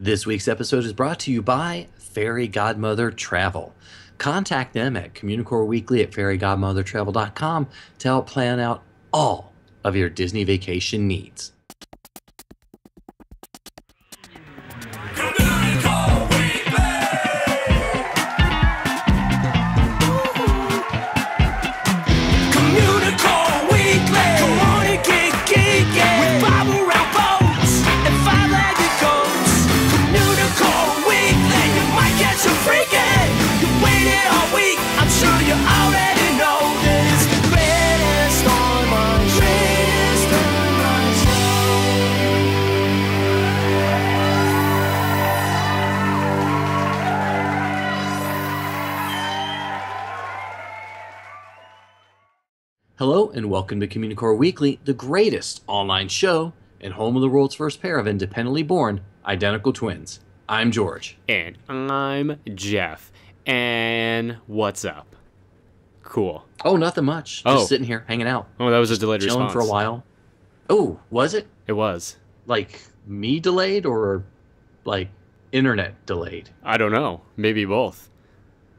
This week's episode is brought to you by Fairy Godmother Travel. Contact them at Communicore Weekly at fairygodmothertravel.com to help plan out all of your Disney vacation needs. Hello and welcome to Communicore Weekly, the greatest online show and home of the world's first pair of independently born identical twins. I'm George. And I'm Jeff. And what's up? Cool. Oh, nothing much. Just Oh. sitting here hanging out, Oh, that was a delayed chilling response. for a while. Oh, was it It was. like me delayed or like internet delayed? I don't know. Maybe both.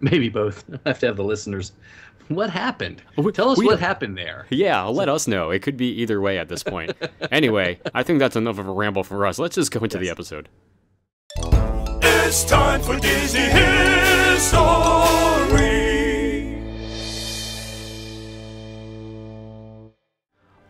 Maybe both. I have to have the listeners. What happened? We- Tell us we what happened there. Yeah, let us know. It could be either way at this point. anyway, I think that's enough of a ramble for us. Let's just go into the episode. It's time for Disney History.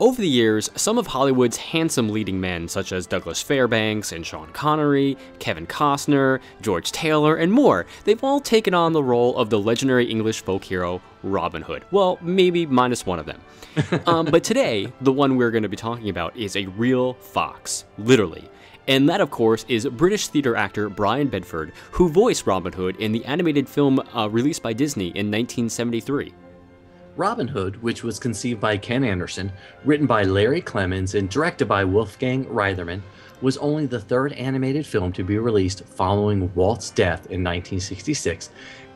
Over the years, some of Hollywood's handsome leading men, such as Douglas Fairbanks and Sean Connery, Kevin Costner, George Taylor, and more, they've all taken on the role of the legendary English folk hero Robin Hood. Well, maybe minus one of them. um, but today, the one we're going to be talking about is a real fox, literally. And that, of course, is British theater actor Brian Bedford, who voiced Robin Hood in the animated film uh, released by Disney in 1973. Robin Hood, which was conceived by Ken Anderson, written by Larry Clemmons, and directed by Wolfgang Reitherman, was only the third animated film to be released following Walt's death in 1966,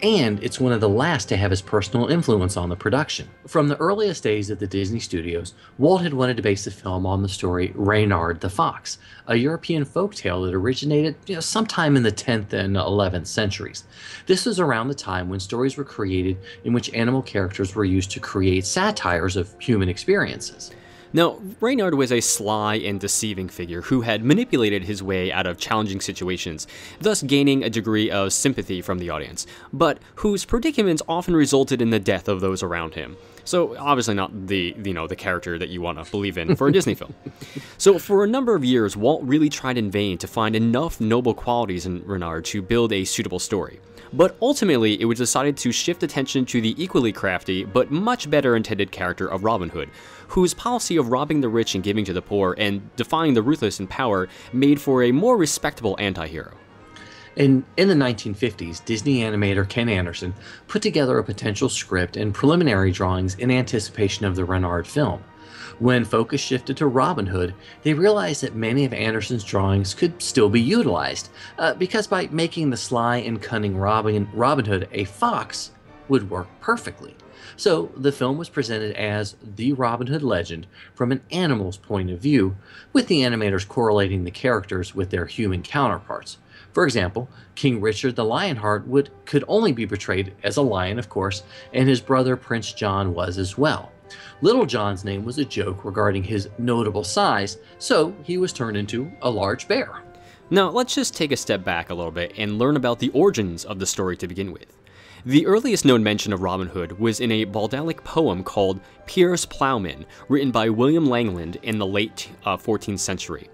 and it's one of the last to have his personal influence on the production. From the earliest days at the Disney studios, Walt had wanted to base the film on the story Reynard the Fox, a European folktale that originated you know, sometime in the 10th and 11th centuries. This was around the time when stories were created in which animal characters were used to create satires of human experiences. Now, Reynard was a sly and deceiving figure who had manipulated his way out of challenging situations, thus gaining a degree of sympathy from the audience, but whose predicaments often resulted in the death of those around him. So, obviously not the, you know, the character that you want to believe in for a Disney film. So, for a number of years, Walt really tried in vain to find enough noble qualities in Reynard to build a suitable story. But ultimately, it was decided to shift attention to the equally crafty but much better intended character of Robin Hood, whose policy of robbing the rich and giving to the poor and defying the ruthless in power made for a more respectable anti hero. In, in the 1950s, Disney animator Ken Anderson put together a potential script and preliminary drawings in anticipation of the Reynard film. When focus shifted to Robin Hood, they realized that many of Anderson's drawings could still be utilized, uh, because by making the sly and cunning Robin, Robin Hood a fox would work perfectly. So the film was presented as the Robin Hood legend from an animal's point of view, with the animators correlating the characters with their human counterparts. For example, King Richard the Lionheart would could only be portrayed as a lion, of course, and his brother Prince John was as well. Little John's name was a joke regarding his notable size, so he was turned into a large bear. Now, let's just take a step back a little bit and learn about the origins of the story to begin with. The earliest known mention of Robin Hood was in a Baldalic poem called Piers Plowman, written by William Langland in the late uh, 14th century.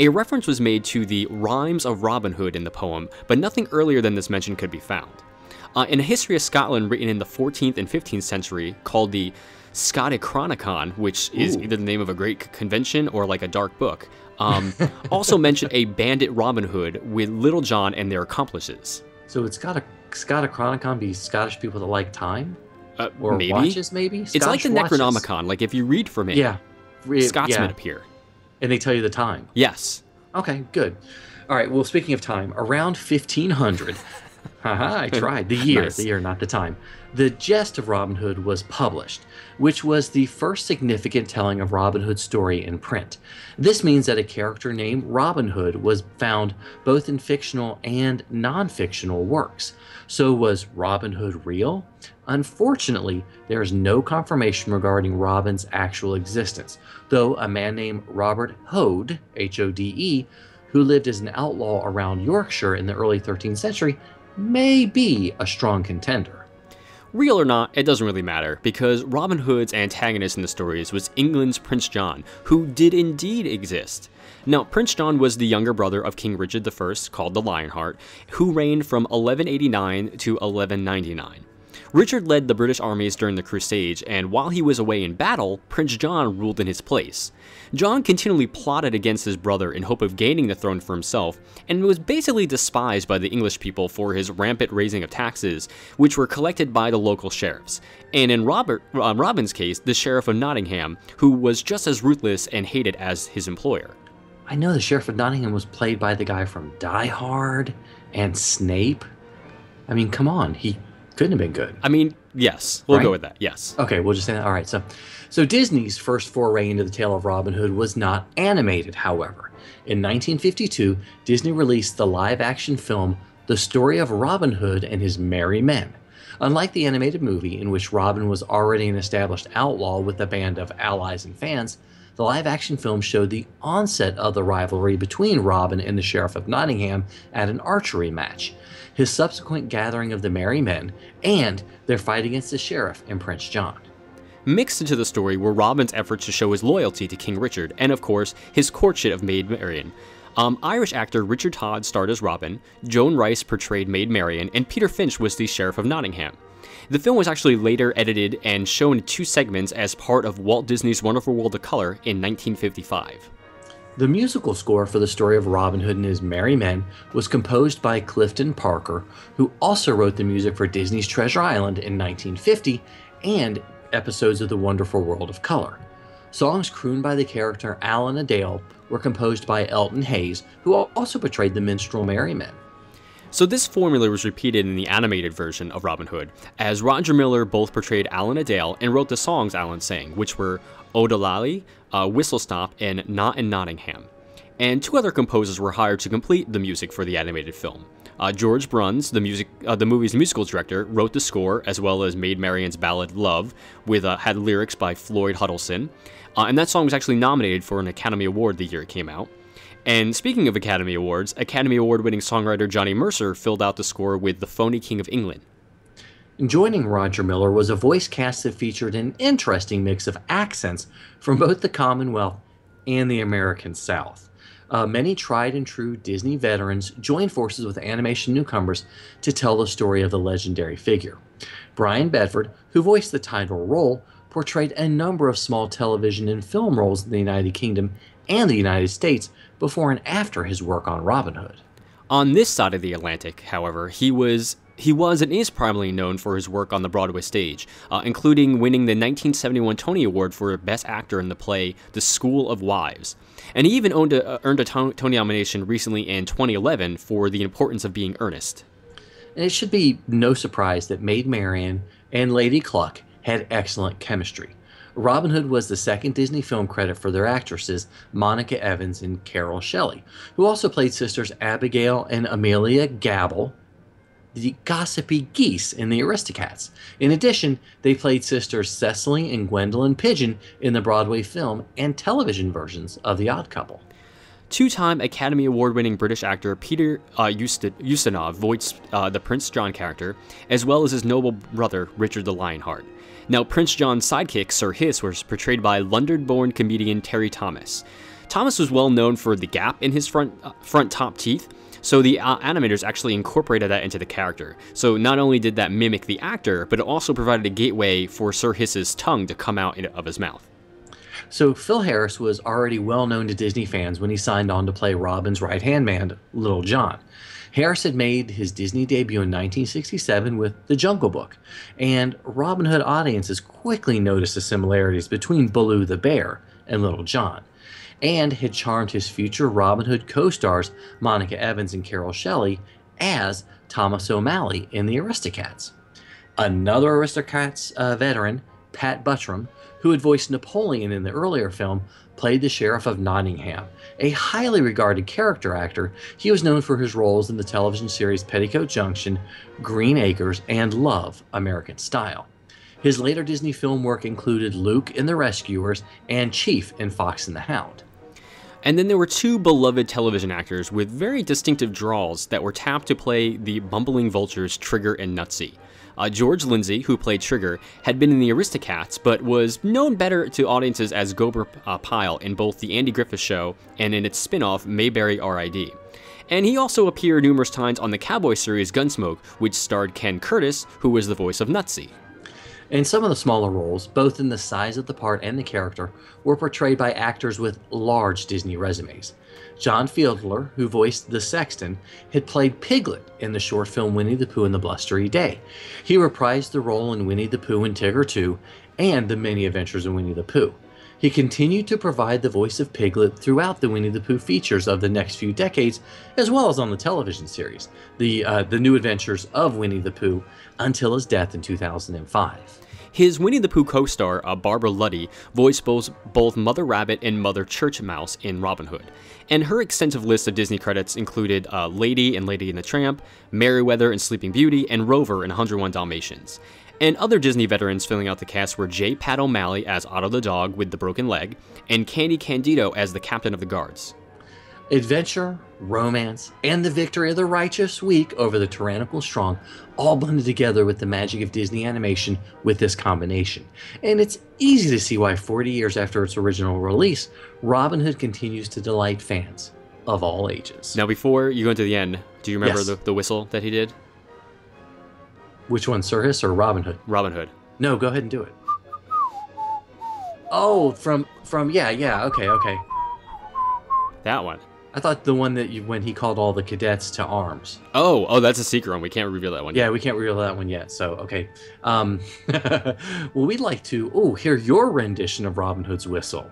A reference was made to the rhymes of Robin Hood in the poem, but nothing earlier than this mention could be found. Uh, in a history of Scotland written in the 14th and 15th century called the Scotichronicon, which is Ooh. either the name of a great convention or like a dark book, um, also mentioned a bandit Robin Hood with Little John and their accomplices. So it's got a Scott Chronicon be Scottish people that like time Uh, or maybe watches, maybe. it's like the watches. Necronomicon. Like if you read from it, Yeah, Re- Scotsmen yeah, appear. and they tell you the time. Yes. Okay, good. All right. Well, speaking of time, around 1500, Haha, I tried. The year, Nice. the year, not the time. The Gest of Robin Hood was published, which was the first significant telling of Robin Hood's story in print. This means that a character named Robin Hood was found both in fictional and non fictional works. So, was Robin Hood real? Unfortunately, there is no confirmation regarding Robin's actual existence, though a man named Robert Hode, H O D E, who lived as an outlaw around Yorkshire in the early 13th century, may be a strong contender. Real or not, it doesn't really matter, because Robin Hood's antagonist in the stories was England's Prince John, who did indeed exist. Now, Prince John was the younger brother of King Richard I, called the Lionheart, who reigned from 1189 to 1199. Richard led the British armies during the Crusades, and while he was away in battle, Prince John ruled in his place. John continually plotted against his brother in hope of gaining the throne for himself, and was basically despised by the English people for his rampant raising of taxes, which were collected by the local sheriffs. And in Robert, uh, Robin's case, the Sheriff of Nottingham, who was just as ruthless and hated as his employer. I know the Sheriff of Nottingham was played by the guy from Die Hard and Snape. I mean, come on, he couldn't have been good. I mean, yes, we'll go with that, yes. Okay, we'll just say that. All right, so so Disney's first foray into the tale of Robin Hood was not animated, however. In 1952, Disney released the live-action film The Story of Robin Hood and His Merry Men. Unlike the animated movie, in which Robin was already an established outlaw with a band of allies and fans, the live action film showed the onset of the rivalry between Robin and the Sheriff of Nottingham at an archery match, his subsequent gathering of the Merry Men, and their fight against the Sheriff and Prince John. Mixed into the story were Robin's efforts to show his loyalty to King Richard, and of course, his courtship of Maid Marian. Um, Irish actor Richard Todd starred as Robin, Joan Rice portrayed Maid Marian, and Peter Finch was the Sheriff of Nottingham. The film was actually later edited and shown in two segments as part of Walt Disney's Wonderful World of Color in 1955. The musical score for the story of Robin Hood and his Merry Men was composed by Clifton Parker, who also wrote the music for Disney's Treasure Island in 1950 and episodes of The Wonderful World of Color. Songs crooned by the character Alan-a-Dale were composed by Elton Hayes, who also portrayed the minstrel Merry Men. So this formula was repeated in the animated version of Robin Hood, as Roger Miller both portrayed Alan-a-Dale and wrote the songs Alan sang, which were Oo-De-Lally, uh, Whistle Stop, and Not in Nottingham. And two other composers were hired to complete the music for the animated film. Uh, George Bruns, the music, uh, the movie's musical director, wrote the score as well as Maid Marian's ballad "Love," with uh, had lyrics by Floyd Huddleston, uh, and that song was actually nominated for an Academy Award the year it came out. And speaking of Academy Awards, Academy Award winning songwriter Johnny Mercer filled out the score with The Phony King of England. Joining Roger Miller was a voice cast that featured an interesting mix of accents from both the Commonwealth and the American South. Uh, many tried and true Disney veterans joined forces with animation newcomers to tell the story of the legendary figure. Brian Bedford, who voiced the title role, portrayed a number of small television and film roles in the United Kingdom and the United States before and after his work on Robin Hood. On this side of the Atlantic, however, he was he was and is primarily known for his work on the Broadway stage, uh, including winning the 1971 Tony Award for Best Actor in the play The School of Wives. And he even owned a, uh, earned a Tony nomination recently in 2011 for The Importance of Being Earnest. And it should be no surprise that Maid Marian and Lady Cluck had excellent chemistry. Robin Hood was the second Disney film credit for their actresses, Monica Evans and Carol Shelley, who also played sisters Abigail and Amelia Gabble, the gossipy geese in the Aristocats. In addition, they played sisters Cecily and Gwendolyn Pigeon in the Broadway film and television versions of The Odd Couple. Two time Academy Award winning British actor Peter uh, Ustinov voiced uh, the Prince John character, as well as his noble brother Richard the Lionheart. Now, Prince John's sidekick, Sir Hiss, was portrayed by London born comedian Terry Thomas. Thomas was well known for the gap in his front, uh, front top teeth, so the uh, animators actually incorporated that into the character. So not only did that mimic the actor, but it also provided a gateway for Sir Hiss's tongue to come out of his mouth. So Phil Harris was already well known to Disney fans when he signed on to play Robin's right-hand man, Little John. Harris had made his Disney debut in 1967 with The Jungle Book, and Robin Hood audiences quickly noticed the similarities between Baloo the Bear and Little John, and had charmed his future Robin Hood co-stars Monica Evans and Carol Shelley as Thomas O'Malley in The Aristocats. Another Aristocats uh, veteran, Pat Buttram, who had voiced Napoleon in the earlier film, played the Sheriff of Nottingham. A highly regarded character actor, he was known for his roles in the television series Petticoat Junction, Green Acres, and Love, American Style. His later Disney film work included Luke in The Rescuers and Chief in Fox and the Hound. And then there were two beloved television actors with very distinctive draws that were tapped to play the bumbling vultures Trigger and Nutsy. Uh, George Lindsay, who played Trigger, had been in the Aristocats, but was known better to audiences as Gomer uh, Pyle in both The Andy Griffith Show and in its spin off, Mayberry R.F.D. And he also appeared numerous times on the cowboy series Gunsmoke, which starred Ken Curtis, who was the voice of Nutsy. And some of the smaller roles, both in the size of the part and the character, were portrayed by actors with large Disney resumes. John Fiedler, who voiced the Sexton, had played Piglet in the short film Winnie the Pooh and the Blustery Day. He reprised the role in Winnie the Pooh and Tigger Too and The Many Adventures of Winnie the Pooh. He continued to provide the voice of Piglet throughout the Winnie the Pooh features of the next few decades, as well as on the television series, The, uh, the New Adventures of Winnie the Pooh, until his death in 2005. His Winnie the Pooh co star, uh, Barbara Luddy, voiced both, both Mother Rabbit and Mother Church Mouse in Robin Hood. And her extensive list of Disney credits included uh, Lady and Lady and the Tramp, Merryweather and Sleeping Beauty, and Rover in 101 Dalmatians. And other Disney veterans filling out the cast were J. Pat O'Malley as Otto the dog with the broken leg, and Candy Candido as the captain of the guards. Adventure, romance, and the victory of the righteous weak over the tyrannical strong all blended together with the magic of Disney animation with this combination. And it's easy to see why 40 years after its original release, Robin Hood continues to delight fans of all ages. Now, before you go into the end, do you remember Yes. the, the whistle that he did? Which one, Sir Hiss or Robin Hood? Robin Hood. No, go ahead and do it. Oh, from from yeah, yeah, okay, okay. That one. I thought the one that you when he called all the cadets to arms. Oh, oh, that's a secret one. We can't reveal that one. Yeah, we can't reveal that one yet. So okay. Um, well, we'd like to oh hear your rendition of Robin Hood's whistle.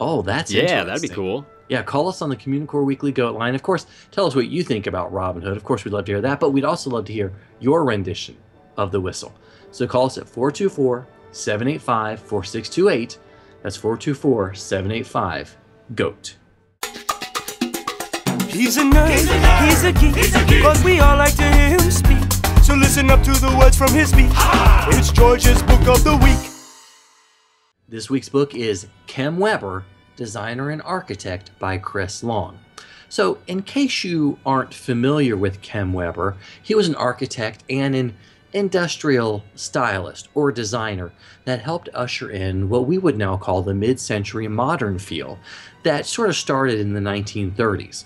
Oh, that's Yeah, that'd be cool. Yeah, call us on the Communicore Weekly Goat line. Of course, tell us what you think about Robin Hood. Of course, we'd love to hear that, but we'd also love to hear your rendition of the whistle. So call us at 424 785 4628. That's 424 785 GOAT. He's a nerd, he's a geek, he's a geek. but we all like to hear him speak. So listen up to the words from his speech. It's George's book of the week. This week's book is Kem Weber, Designer and Architect by Chris Long. So, in case you aren't familiar with Kem Weber, he was an architect and an industrial stylist or designer that helped usher in what we would now call the mid century modern feel that sort of started in the 1930s.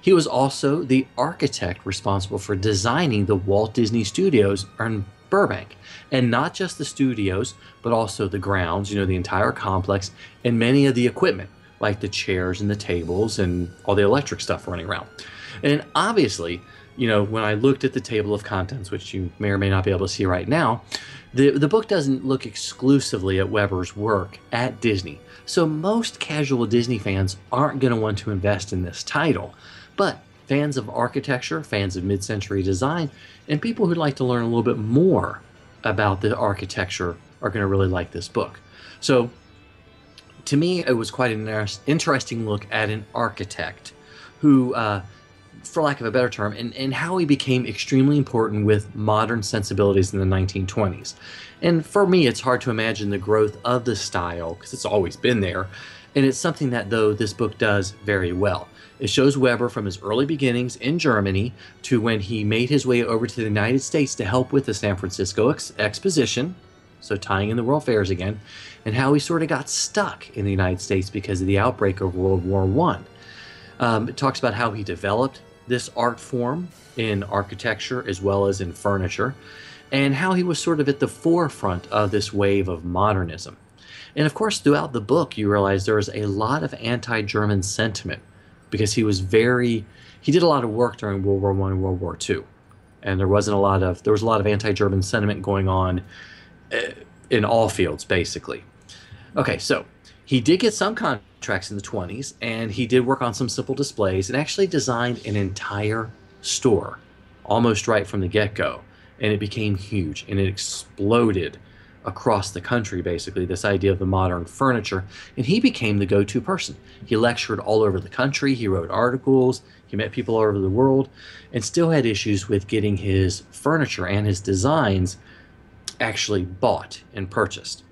He was also the architect responsible for designing the Walt Disney Studios in Burbank. And not just the studios, but also the grounds, you know, the entire complex, and many of the equipment, like the chairs and the tables and all the electric stuff running around. And obviously, you know, when I looked at the table of contents, which you may or may not be able to see right now, the, the book doesn't look exclusively at Weber's work at Disney. So most casual Disney fans aren't going to want to invest in this title. But fans of architecture, fans of mid century design, and people who'd like to learn a little bit more about the architecture are going to really like this book. So, to me, it was quite an interesting look at an architect who, uh, for lack of a better term, and, and how he became extremely important with modern sensibilities in the 1920s. And for me, it's hard to imagine the growth of the style because it's always been there. And it's something that, though, this book does very well. It shows Weber from his early beginnings in Germany to when he made his way over to the United States to help with the San Francisco ex- Exposition, so tying in the World Fairs again, and how he sort of got stuck in the United States because of the outbreak of World War One. Um, it talks about how he developed this art form in architecture as well as in furniture, and how he was sort of at the forefront of this wave of modernism. And of course, throughout the book, you realize there was a lot of anti German sentiment because he was very, he did a lot of work during World War One and World War Two. And there wasn't a lot of, there was a lot of anti German sentiment going on uh, in all fields, basically. Okay, so he did get some contracts in the 20s, and he did work on some simple displays and actually designed an entire store almost right from the get go. And it became huge and it exploded across the country, basically, this idea of the modern furniture. And he became the go to person. He lectured all over the country, he wrote articles, he met people all over the world, and still had issues with getting his furniture and his designs actually bought and purchased.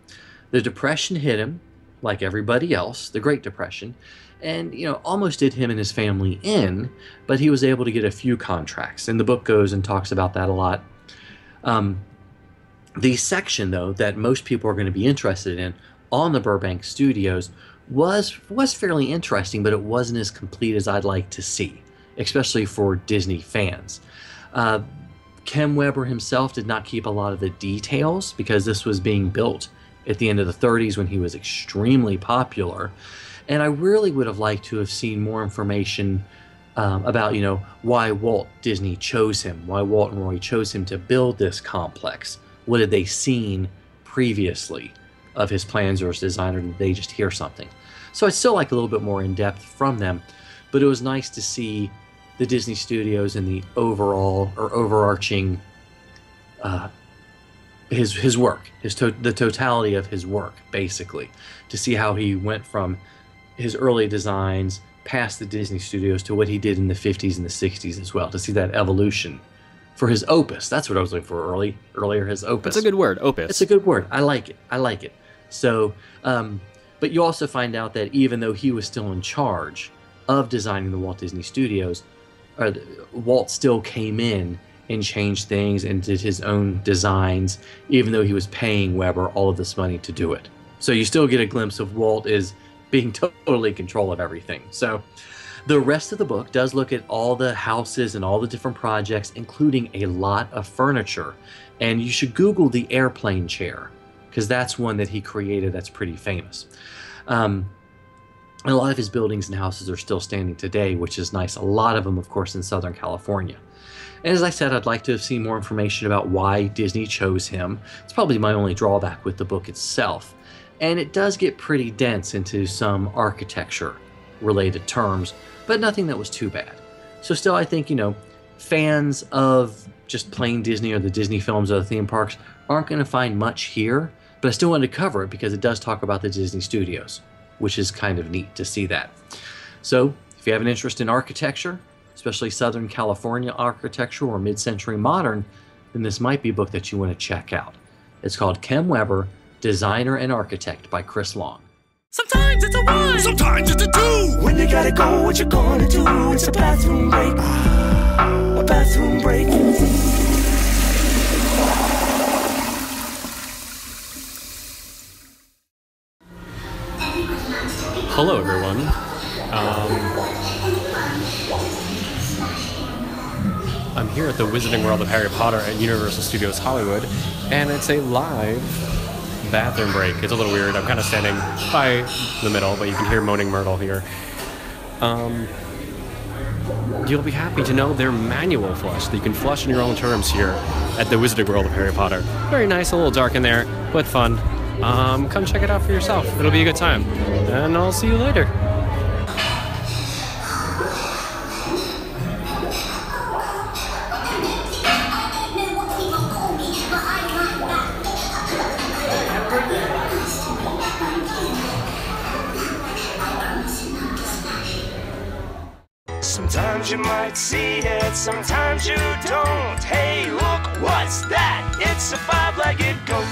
The Depression hit him, like everybody else, the Great Depression, and you know almost did him and his family in, but he was able to get a few contracts. And the book goes and talks about that a lot. Um, the section, though, that most people are going to be interested in on the Burbank Studios was was fairly interesting, but it wasn't as complete as I'd like to see, especially for Disney fans. Uh, Kem Weber himself did not keep a lot of the details because this was being built at the end of the 30s when he was extremely popular, and I really would have liked to have seen more information um, about you know why Walt Disney chose him, why Walt and Roy chose him to build this complex what had they seen previously of his plans or his design, or did they just hear something? So I'd still like a little bit more in depth from them, but it was nice to see the Disney Studios and the overall or overarching uh, his his work, his to- the totality of his work, basically, to see how he went from his early designs past the Disney Studios to what he did in the 50s and the 60s as well, to see that evolution for his opus. That's what I was looking for early earlier. His opus. It's a good word, opus. It's a good word. I like it. I like it. So, um, but you also find out that even though he was still in charge of designing the Walt Disney Studios, or the, Walt still came in and changed things and did his own designs, even though he was paying Weber all of this money to do it. So you still get a glimpse of Walt is being totally in control of everything. So the rest of the book does look at all the houses and all the different projects, including a lot of furniture. And you should Google the airplane chair, because that's one that he created that's pretty famous. Um, a lot of his buildings and houses are still standing today, which is nice. A lot of them, of course, in Southern California. And as I said, I'd like to have seen more information about why Disney chose him. It's probably my only drawback with the book itself. And it does get pretty dense into some architecture related terms, but nothing that was too bad. So, still, I think, you know, fans of just plain Disney or the Disney films or the theme parks aren't going to find much here, but I still wanted to cover it because it does talk about the Disney studios, which is kind of neat to see that. So, if you have an interest in architecture, especially Southern California architecture or mid century modern, then this might be a book that you want to check out. It's called Kem Weber, Designer and Architect by Chris Long. Sometimes it's a one. Sometimes it's a two. When you gotta go, what you gonna do? It's a bathroom break. A bathroom break. Hello, everyone. Um, I'm here at the Wizarding World of Harry Potter at Universal Studios Hollywood, and it's a live bathroom break. It's a little weird. I'm kind of standing by the middle, but you can hear Moaning Myrtle here. Um, you'll be happy to know they're manual flush. That you can flush in your own terms here at the Wizarding World of Harry Potter. Very nice, a little dark in there, but fun. Um, come check it out for yourself. It'll be a good time. And I'll see you later. Might see it, sometimes you don't. Hey, look, what's that? It's a five-legged goat.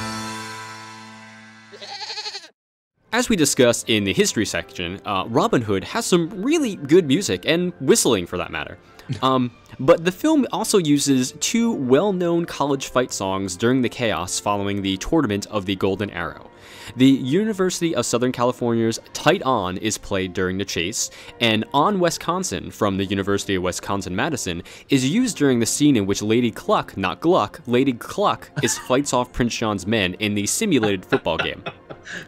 As we discussed in the history section, uh, Robin Hood has some really good music and whistling for that matter. Um, but the film also uses two well known college fight songs during the chaos following the tournament of the Golden Arrow. The University of Southern California's Fight On is played during the chase, and On Wisconsin from the University of Wisconsin Madison is used during the scene in which Lady Cluck, not Gluck, Lady Cluck is fights off Prince John's men in the simulated football game.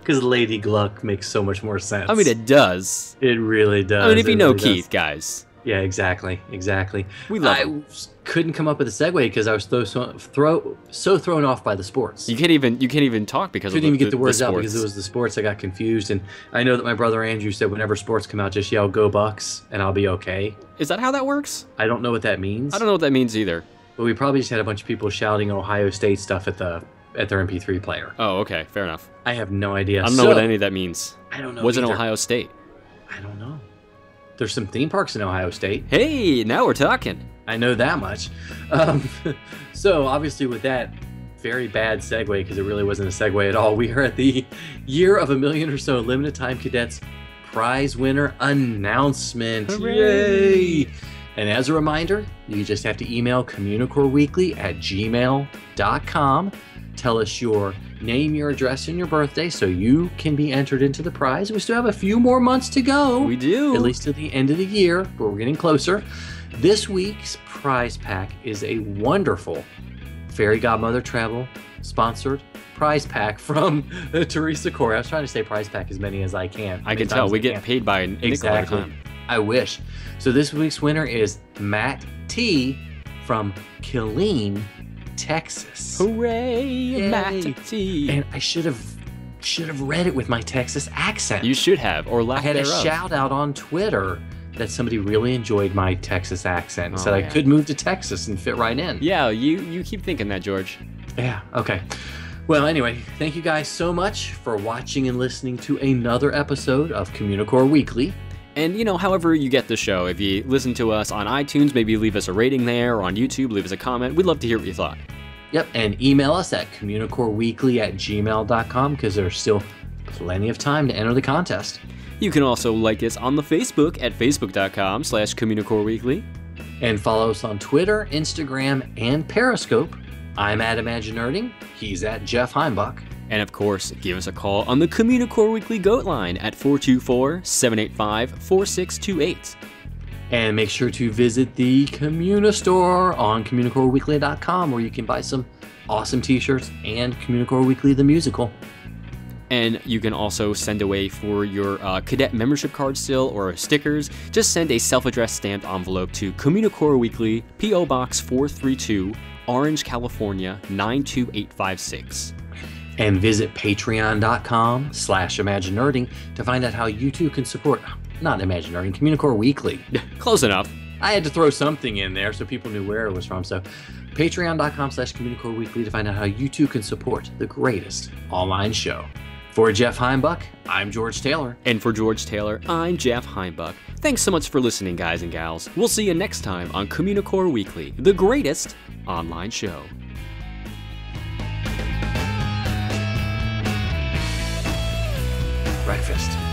Because Lady Gluck makes so much more sense. I mean, it does. it really does. I mean, if It you know really does. Keith, guys. Yeah, exactly, exactly. We love I s- couldn't come up with a segue because I was so, so, throw, so thrown off by the sports. You can't even you can't even talk because couldn't of even get the words out because it was the sports. I got confused, and I know that my brother Andrew said whenever sports come out, just yell "Go Bucks" and I'll be okay. Is that how that works? I don't know what that means. I don't know what that means either. but we probably just had a bunch of people shouting Ohio State stuff at the at their MP3 player. Oh, okay, fair enough. I have no idea. I don't know So- what any of that means. I don't know. Was it. Ohio State? I don't know. There's some theme parks in Ohio State. Hey, now we're talking. I know that much. Um, so obviously, with that very bad segue, because it really wasn't a segue at all, we are at the year of a million or so limited time cadets prize winner announcement. Hooray! Yay! And as a reminder, you just have to email communicoreweekly at gmail.com. Tell us your name, your address, and your birthday so you can be entered into the prize. We still have a few more months to go We do. at least to the end of the year, but we're getting closer. This week's prize pack is a wonderful Fairy Godmother Travel sponsored prize pack from Teresa Corey. I was trying to say prize pack as many as I can. I can tell. We get can. paid by a nickel Exactly. time. I wish. So this week's winner is Matt T from Killeen, Texas. Hooray, Yay. Matt T. And I should have should have read it with my Texas accent. You should have, or I lack had a shout out on Twitter that somebody really enjoyed my Texas accent and Oh, said I could move to Texas and fit right in. Yeah, you you keep thinking that, George. Yeah, okay. Well, anyway, thank you guys so much for watching and listening to another episode of Communicore Weekly. And you know, however you get the show, if you listen to us on iTunes, maybe leave us a rating there, or on YouTube, leave us a comment. We'd love to hear what you thought. Yep, and email us at communicoreweekly at gmail.com because there's still plenty of time to enter the contest. You can also like us on the Facebook at facebook.com slash communicoreweekly. And follow us on Twitter, Instagram, and Periscope. I'm at Imaginerding. He's at Jeff Heimbuch. And of course, give us a call on the Communicore Weekly Goat line at 424 785 4628. And make sure to visit the Communa store on CommunicoreWeekly.com where you can buy some awesome t-shirts and Communicore Weekly the musical. And you can also send away for your uh, cadet membership card still or stickers. Just send a self addressed stamped envelope to Communicore Weekly, P.O. Box 432, Orange, California 92856. And visit patreon.com slash imaginerding to find out how you too can support, not Imaginerding, Communicore Weekly. Close enough. I had to throw something in there so people knew where it was from. So patreon.com slash Communicore Weekly to find out how you too can support the greatest online show. For Jeff Heimbuch, I'm George Taylor. And for George Taylor, I'm Jeff Heimbuch. Thanks so much for listening, guys and gals. We'll see you next time on Communicore Weekly, the greatest online show. Breakfast.